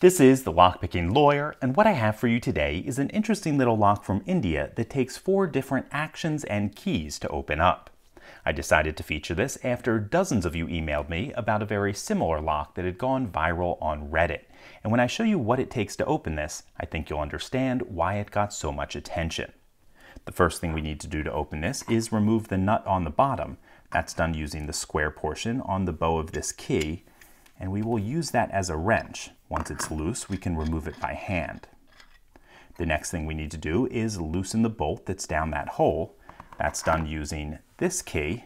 This is the Lockpicking Lawyer, and what I have for you today is an interesting little lock from India that takes four different actions and keys to open up. I decided to feature this after dozens of you emailed me about a very similar lock that had gone viral on Reddit. And when I show you what it takes to open this, I think you'll understand why it got so much attention. The first thing we need to do to open this is remove the nut on the bottom. That's done using the square portion on the bow of this key, and we will use that as a wrench. Once it's loose, we can remove it by hand. The next thing we need to do is loosen the bolt that's down that hole. That's done using this key.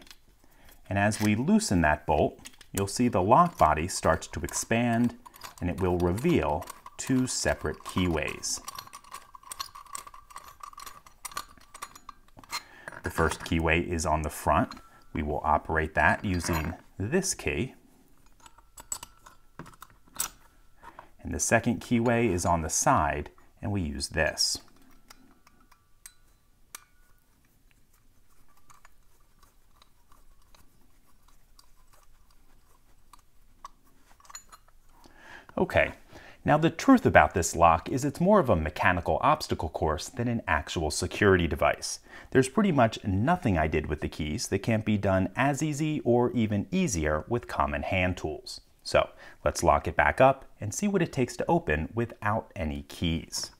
And as we loosen that bolt, you'll see the lock body starts to expand and it will reveal two separate keyways. The first keyway is on the front. We will operate that using this key. And the second keyway is on the side, and we use this. Okay, now the truth about this lock is it's more of a mechanical obstacle course than an actual security device. There's pretty much nothing I did with the keys that can't be done as easy or even easier with common hand tools. So let's lock it back up and see what it takes to open without any keys.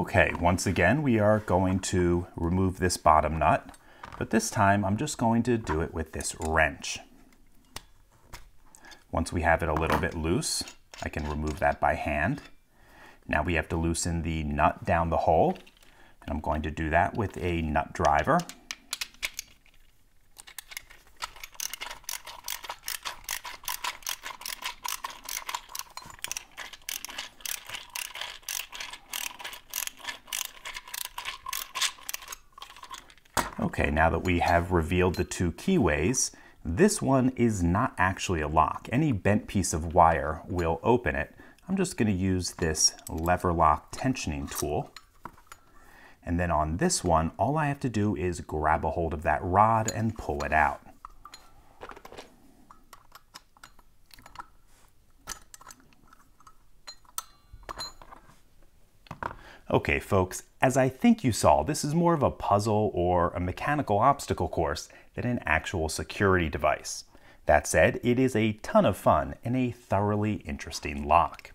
Okay, once again, we are going to remove this bottom nut, but this time I'm just going to do it with this wrench. Once we have it a little bit loose, I can remove that by hand. Now we have to loosen the nut down the hole, and I'm going to do that with a nut driver. Okay, now that we have revealed the two keyways, this one is not actually a lock. Any bent piece of wire will open it. I'm just going to use this lever lock tensioning tool. And then on this one, all I have to do is grab a hold of that rod and pull it out. Okay, folks, as I think you saw, this is more of a puzzle or a mechanical obstacle course than an actual security device. That said, it is a ton of fun and a thoroughly interesting lock.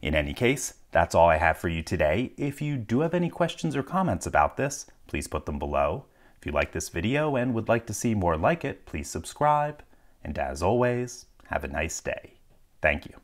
In any case, that's all I have for you today. If you do have any questions or comments about this, please put them below. If you like this video and would like to see more like it, please subscribe. And as always, have a nice day. Thank you.